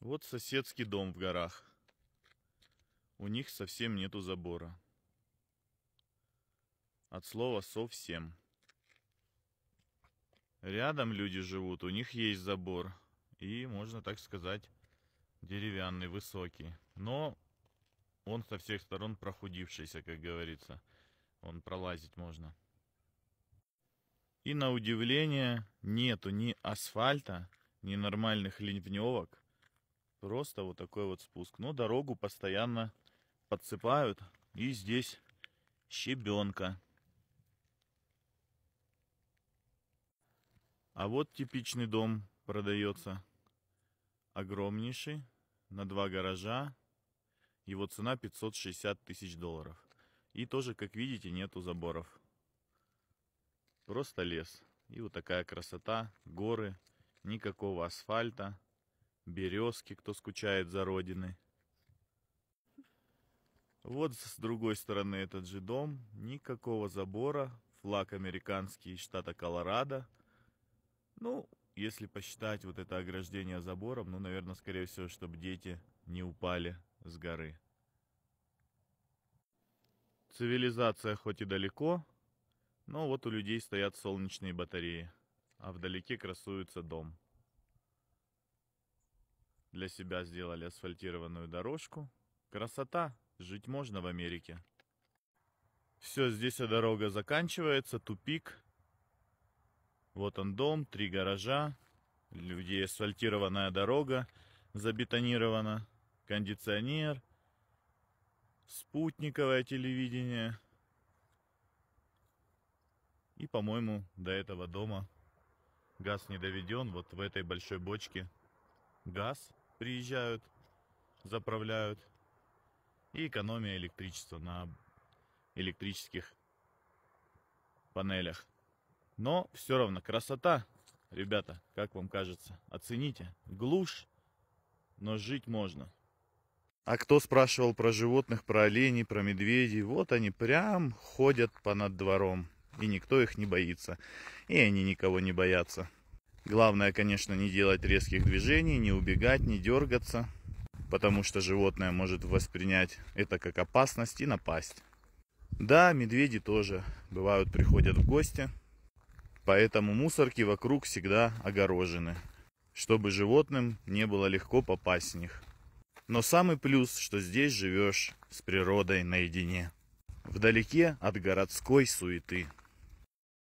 Вот соседский дом в горах. У них совсем нету забора. От слова совсем. Рядом люди живут, у них есть забор. И, можно так сказать, деревянный, высокий. Но он со всех сторон прохудившийся, как говорится. Он пролазить можно. И на удивление нету ни асфальта, ни нормальных ливневок. Просто вот такой вот спуск. Но дорогу постоянно подсыпают. И здесь щебенка. А вот типичный дом продается. Огромнейший. На два гаража. Его цена 560 тысяч долларов. И тоже, как видите, нету заборов. Просто лес. И вот такая красота. Горы. Никакого асфальта березки, кто скучает за родиной. Вот с другой стороны этот же дом, никакого забора, флаг американский штата Колорадо. Ну, если посчитать вот это ограждение забором, ну, наверное, скорее всего, чтобы дети не упали с горы. Цивилизация хоть и далеко, но вот у людей стоят солнечные батареи, а вдалеке красуется дом для себя сделали асфальтированную дорожку. Красота, жить можно в Америке. Все, здесь дорога заканчивается, тупик. Вот он дом, три гаража, людей асфальтированная дорога, забетонирована, кондиционер, спутниковое телевидение. И, по-моему, до этого дома газ не доведен. Вот в этой большой бочке газ приезжают, заправляют. И экономия электричества на электрических панелях. Но все равно красота, ребята, как вам кажется, оцените. Глушь, но жить можно. А кто спрашивал про животных, про оленей, про медведей, вот они прям ходят по над двором. И никто их не боится. И они никого не боятся. Главное, конечно, не делать резких движений, не убегать, не дергаться, потому что животное может воспринять это как опасность и напасть. Да, медведи тоже бывают приходят в гости, поэтому мусорки вокруг всегда огорожены, чтобы животным не было легко попасть в них. Но самый плюс, что здесь живешь с природой наедине, вдалеке от городской суеты.